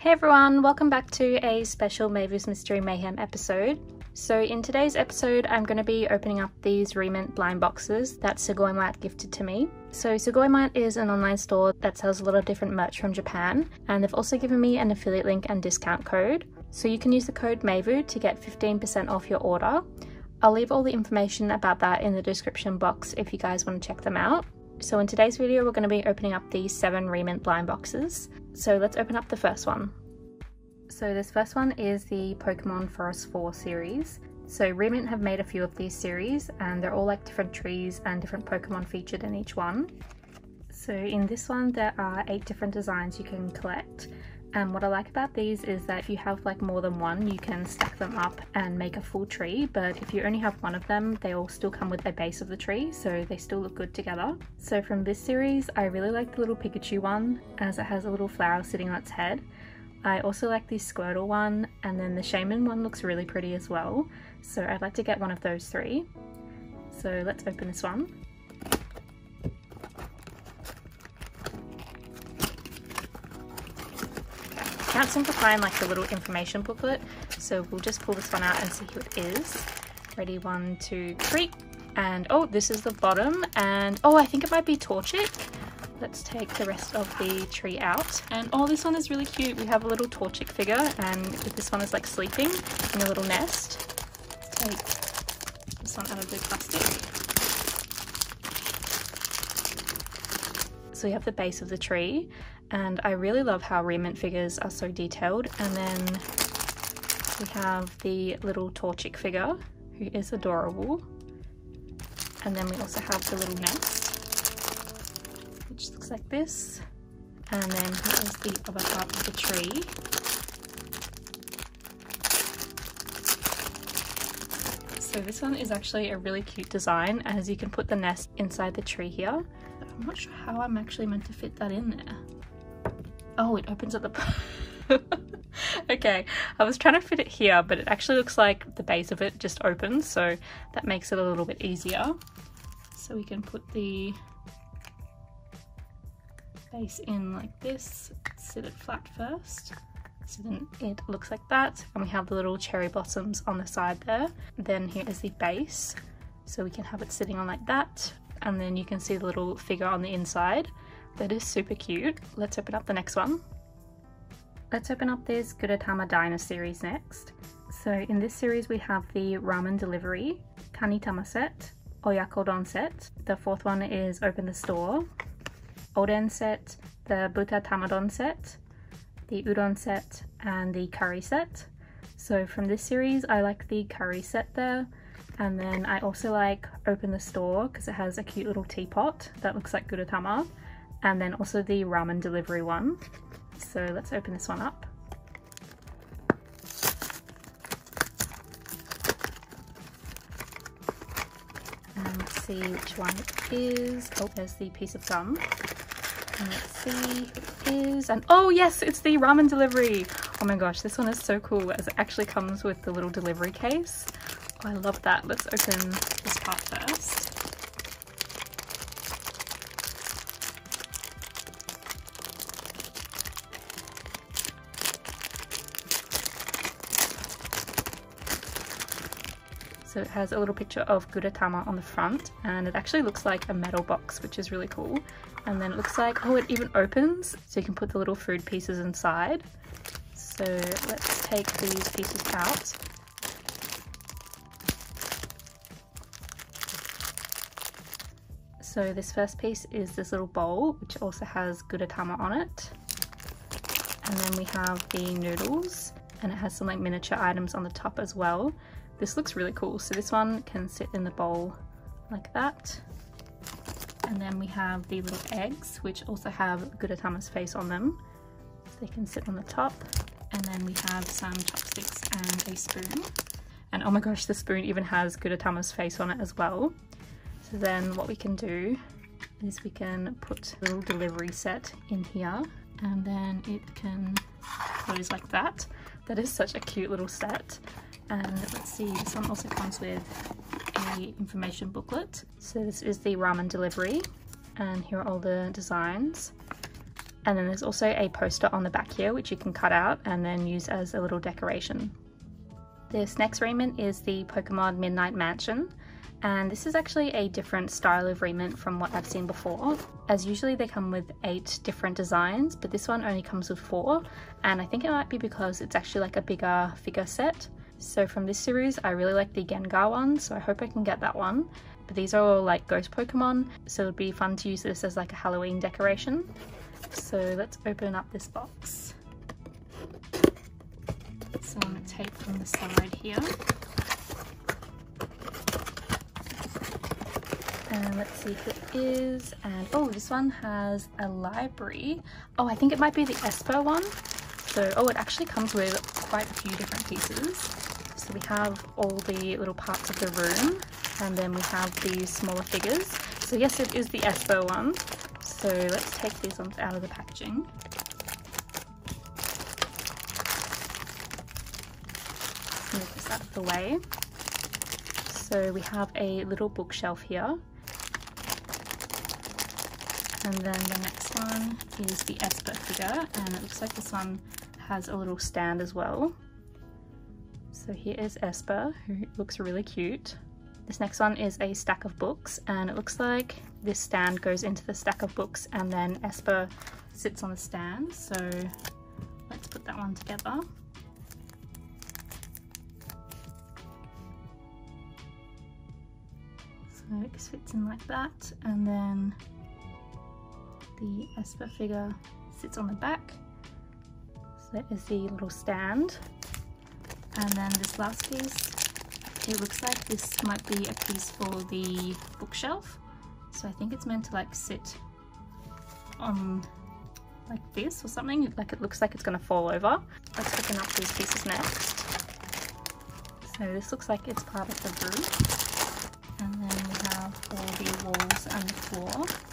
Hey everyone, welcome back to a special Meivu's Mystery Mayhem episode. So in today's episode, I'm going to be opening up these Re-ment blind boxes that Sugoi gifted to me. So Sugoi is an online store that sells a lot of different merch from Japan, and they've also given me an affiliate link and discount code. So you can use the code MEIVU to get 15% off your order. I'll leave all the information about that in the description box if you guys want to check them out. So in today's video, we're going to be opening up these seven Re-ment blind boxes. So let's open up the first one. So this first one is the Pokemon Forest 4 series. So Re-ment have made a few of these series and they're all like different trees and different Pokemon featured in each one. So in this one there are eight different designs you can collect and what I like about these is that if you have like more than one, you can stack them up and make a full tree. But if you only have one of them, they all still come with a base of the tree, so they still look good together. So from this series, I really like the little Pikachu one as it has a little flower sitting on its head. I also like the Squirtle one, and then the Shaymin one looks really pretty as well. So I'd like to get one of those three. So let's open this one. Can't seem to find like the little information booklet so we'll just pull this one out and see who it is. Ready? One two three. And oh this is the bottom and oh I think it might be Torchic. Let's take the rest of the tree out. And oh this one is really cute. We have a little Torchic figure and this one is like sleeping in a little nest. Let's take this one out of the plastic. So we have the base of the tree and I really love how Re-ment figures are so detailed and then we have the little Torchic figure who is adorable and then we also have the little nest which looks like this and then here is the other part of the tree So this one is actually a really cute design as you can put the nest inside the tree here. I'm not sure how I'm actually meant to fit that in there. Oh, it opens at the... okay, I was trying to fit it here, but it actually looks like the base of it just opens, so that makes it a little bit easier. So we can put the base in like this, sit it flat first. So then it looks like that, and we have the little cherry blossoms on the side there. Then here is the base, so we can have it sitting on like that, and then you can see the little figure on the inside. That is super cute. Let's open up the next one. Let's open up this Gudetama Diner series next. So in this series we have the Ramen Delivery, Kanitama set, Oyakodon set. The fourth one is Open the Store, Oden set, the Buta Tamadon set, the Udon set, and the Curry set. So from this series I like the curry set there and then I also like Open the Store because it has a cute little teapot that looks like Gudetama and then also the ramen delivery one. So let's open this one up. And let's see which one it is. Oh, there's the piece of gum. And let's see it is. And oh yes, it's the ramen delivery. Oh my gosh, this one is so cool as it actually comes with the little delivery case. Oh, I love that. Let's open this part has a little picture of Gudetama on the front and it actually looks like a metal box, which is really cool. And then it looks like, oh, it even opens so you can put the little food pieces inside. So let's take these pieces out. So this first piece is this little bowl, which also has Gudetama on it. And then we have the noodles and it has some like miniature items on the top as well. This looks really cool. So this one can sit in the bowl like that. And then we have the little eggs, which also have Gudetama's face on them. They can sit on the top. And then we have some chopsticks and a spoon. And oh my gosh, the spoon even has Gudetama's face on it as well. So then what we can do is we can put a little delivery set in here and then it can close like that. That is such a cute little set and let's see this one also comes with a information booklet so this is the ramen delivery and here are all the designs And then there's also a poster on the back here, which you can cut out and then use as a little decoration. This next Re-ment is the Pokemon Midnight Mansion. And this is actually a different style of Re-ment from what I've seen before, as usually they come with eight different designs, but this one only comes with four, and I think it might be because it's actually like a bigger figure set. So from this series, I really like the Gengar one, so I hope I can get that one. But these are all like ghost Pokemon, so it would be fun to use this as like a Halloween decoration. So let's open up this box. Some tape from the side here. And let's see who it is. And oh, this one has a library. Oh, I think it might be the Espurr one. So, oh, it actually comes with quite a few different pieces. So we have all the little parts of the room and then we have these smaller figures. So yes, it is the Espurr one. So let's take these ones out of the packaging. Move this out of the way. So we have a little bookshelf here and then the next one is the Espurr figure, and it looks like this one has a little stand as well. So here is Espurr, who looks really cute. This next one is a stack of books, and it looks like this stand goes into the stack of books, and then Espurr sits on the stand. So let's put that one together. So it fits in like that, and then the Espurr figure sits on the back. So that is the little stand. And then this last piece, it looks like this might be a piece for the bookshelf. So I think it's meant to like sit on like this or something. Like it looks like it's gonna fall over. Let's open up these pieces next. So this looks like it's part of the roof. And then we have all the walls and the floor.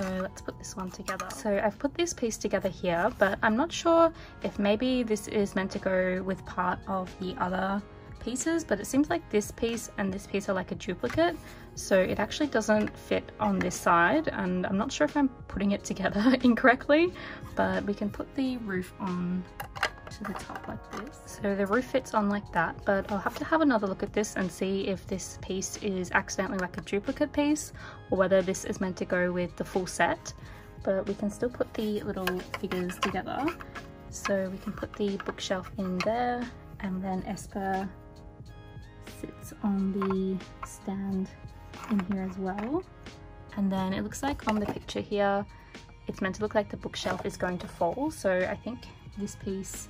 So let's put this one together. So I've put this piece together here, but I'm not sure if maybe this is meant to go with part of the other pieces, but it seems like this piece and this piece are like a duplicate. So it actually doesn't fit on this side and I'm not sure if I'm putting it together incorrectly, but we can put the roof on to the top like this. So the roof fits on like that, but I'll have to have another look at this and see if this piece is accidentally like a duplicate piece or whether this is meant to go with the full set. But we can still put the little figures together. So we can put the bookshelf in there and then Espurr sits on the stand in here as well. And then it looks like on the picture here, it's meant to look like the bookshelf is going to fall. So I think this piece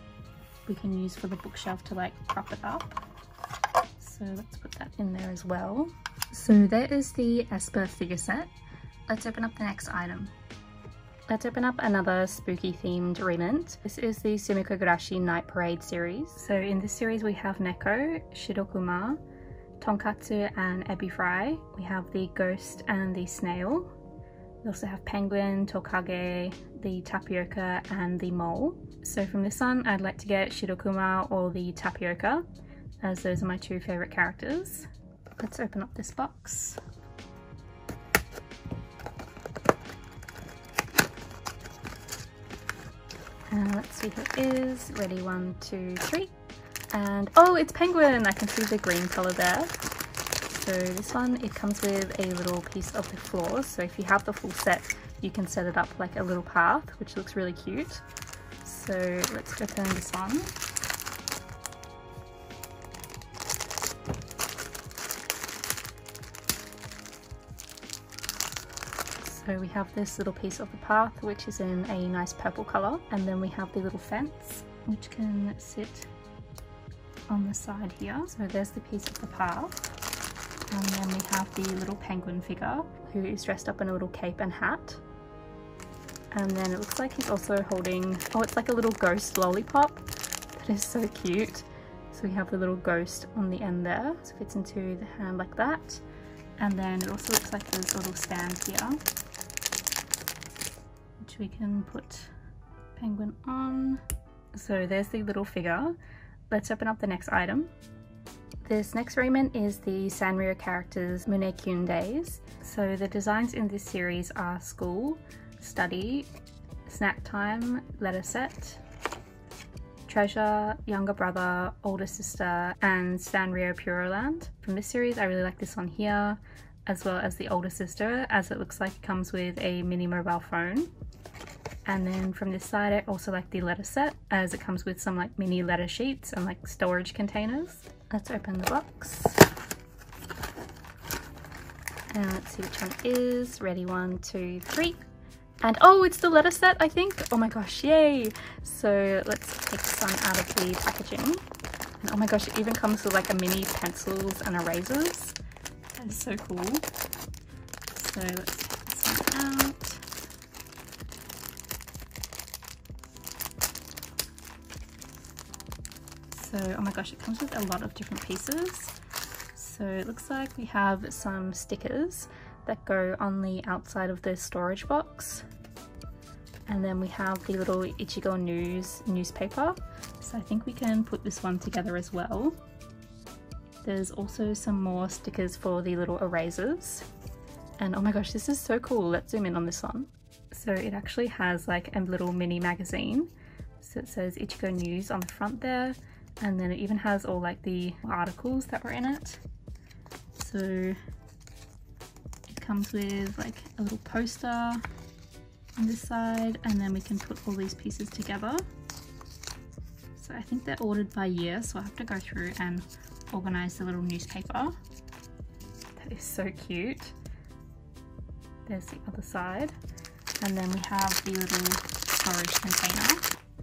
we can use for the bookshelf to like prop it up. So let's put that in there as well. So there is the Espurr figure set. Let's open up the next item. Let's open up another spooky themed Re-ment. This is the Sumikko Gurashi Night Parade series. So in this series we have Neko, Shirokuma, Tonkatsu and Ebi Fry. We have the ghost and the snail. We also have Penguin, Tokage, the Tapioca and the Mole. So from this one I'd like to get Shirokuma or the Tapioca as those are my two favourite characters. Let's open up this box. And let's see who it is. Ready, one, two, three. And oh, it's Penguin! I can see the green colour there. So this one, it comes with a little piece of the floor. So if you have the full set, you can set it up like a little path, which looks really cute. So let's open this one. So we have this little piece of the path, which is in a nice purple color. And then we have the little fence, which can sit on the side here. So there's the piece of the path. And then we have the little penguin figure who is dressed up in a little cape and hat. And then it looks like he's also holding, oh, it's like a little ghost lollipop. That is so cute. So we have the little ghost on the end there. So it fits into the hand like that. And then it also looks like there's a little stand here, which we can put penguin on. So there's the little figure. Let's open up the next item. This next Re-ment is the Sanrio characters Munekyun Days. So the designs in this series are School, Study, Snack Time, Letter Set, Treasure, Younger Brother, Older Sister, and Sanrio Puroland. From this series, I really like this one here, as well as the Older Sister, as it looks like it comes with a mini mobile phone. And then from this side, I also like the letter set, as it comes with some like mini letter sheets and like storage containers. Let's open the box. And let's see which one is. Ready, one, two, three. And oh, it's the letter set, I think. Oh my gosh, yay. So let's take some out of the packaging. And oh my gosh, it even comes with like a mini pencils and erasers. That is so cool. So let's take this one out. So, oh my gosh, it comes with a lot of different pieces. So it looks like we have some stickers that go on the outside of the storage box. And then we have the little Ichigo News newspaper. So I think we can put this one together as well. There's also some more stickers for the little erasers. And oh my gosh, this is so cool. Let's zoom in on this one. So it actually has like a little mini magazine. So it says Ichigo News on the front there. And then it even has all like the articles that were in it. So it comes with like a little poster on this side and then we can put all these pieces together. So I think they're ordered by year so I have to go through and organize the little newspaper. That is so cute. There's the other side and then we have the little storage container.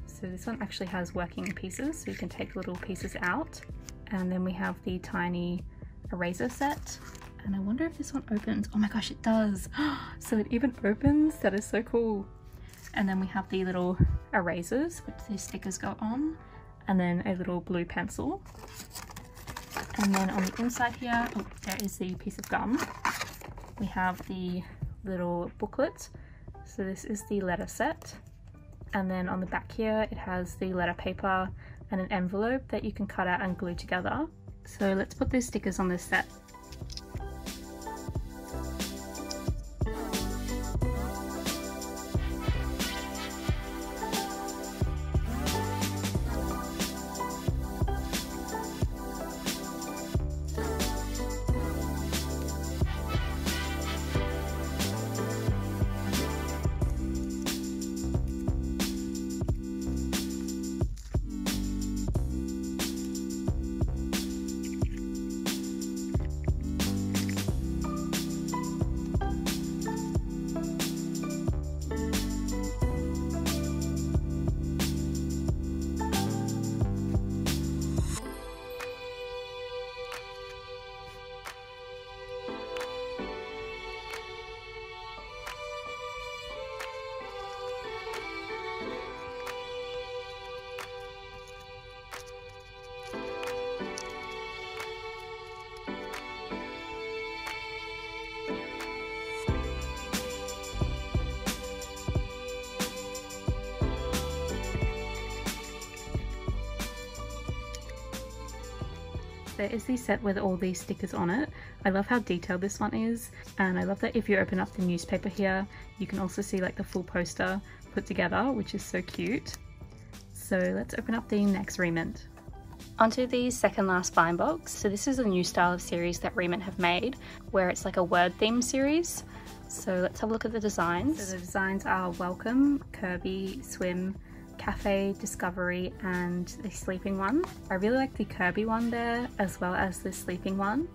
So this one actually has working pieces so you can take little pieces out and then we have the tiny eraser set and I wonder if this one opens. Oh my gosh, it does. so it even opens. That is so cool. And then we have the little erasers, which these stickers go on. And then a little blue pencil. And then on the inside here, oh, there is the piece of gum. We have the little booklet. So this is the letter set. And then on the back here, it has the letter paper and an envelope that you can cut out and glue together. So let's put these stickers on this set. There is the set with all these stickers on it. I love how detailed this one is and I love that if you open up the newspaper here you can also see like the full poster put together which is so cute. So let's open up the next Re-ment. Onto the second last bind box. So this is a new style of series that Re-ment have made where it's like a word theme series. So let's have a look at the designs. So the designs are Welcome, Kirby, Swim, Cafe, Discovery and the sleeping one. I really like the Kirby one there as well as the sleeping one.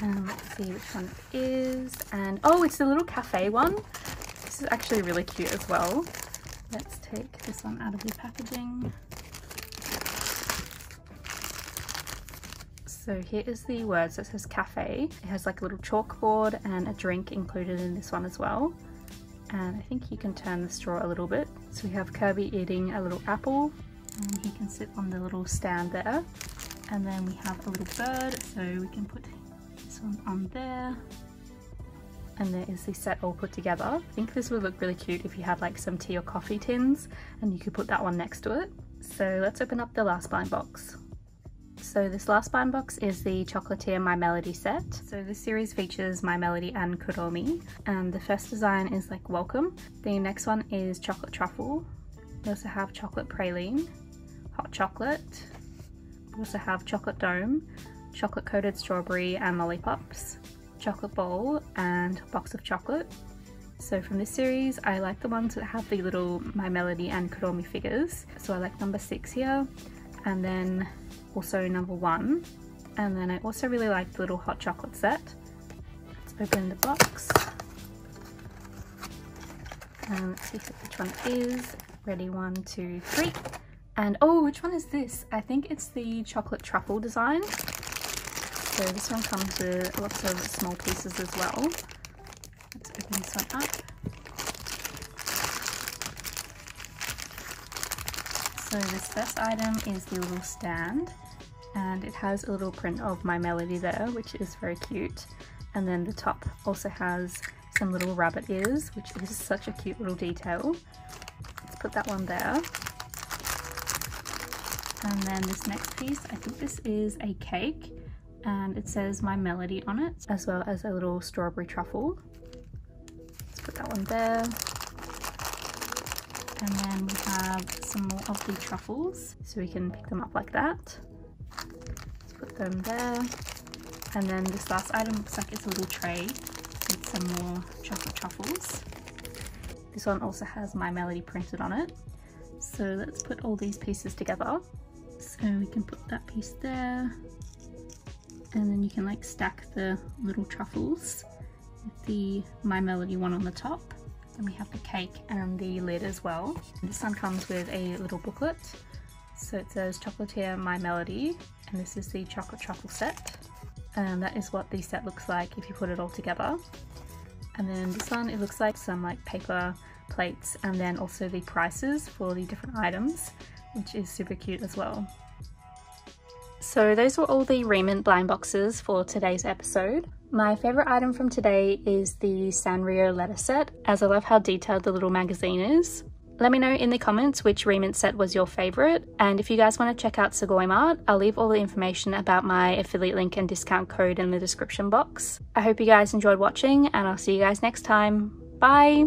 And let's see which one it is. And oh, it's the little cafe one. This is actually really cute as well. Let's take this one out of the packaging. So here is the words that says cafe. It has like a little chalkboard and a drink included in this one as well. And I think you can turn the straw a little bit. So we have Kirby eating a little apple and he can sit on the little stand there. And then we have a little bird, so we can put this one on there. and there is the set all put together. I think this would look really cute if you had like some tea or coffee tins and you could put that one next to it. So let's open up the last blind box. So this last blind box is the Chocolatier My Melody set. So this series features My Melody and Kuromi. And the first design is like welcome. The next one is chocolate truffle. We also have chocolate praline, hot chocolate. We also have chocolate dome, chocolate coated strawberry and lollipops, chocolate bowl and box of chocolate. So from this series, I like the ones that have the little My Melody and Kuromi figures. So I like number six here, and then also number one. And then I also really like the little hot chocolate set. Let's open the box. And let's see which one it is. Ready, one, two, three. And oh, which one is this? I think it's the chocolate truffle design. So this one comes with lots of small pieces as well. Let's open this one up. So this first item is the little stand and it has a little print of my melody there which is very cute and then the top also has some little rabbit ears which is such a cute little detail. Let's put that one there. And then this next piece, I think this is a cake and it says my melody on it as well as a little strawberry truffle let's put that one there and then we have some more of the truffles so we can pick them up like that them there and then this last item looks like it's a little tray with some more chocolate truffles this one also has my melody printed on it so let's put all these pieces together so we can put that piece there and then you can like stack the little truffles with the My Melody one on the top. Then we have the cake and the lid as well. This one comes with a little booklet. So it says Chocolatier My Melody and this is the chocolate truffle set. And that is what the set looks like if you put it all together. And then this one, it looks like some like paper plates and then also the prices for the different items, which is super cute as well. So those were all the Re-ment blind boxes for today's episode. My favourite item from today is the Sanrio letter set, as I love how detailed the little magazine is. Let me know in the comments which Re-ment set was your favourite, and if you guys want to check out Sugoi Mart, I'll leave all the information about my affiliate link and discount code in the description box. I hope you guys enjoyed watching, and I'll see you guys next time. Bye!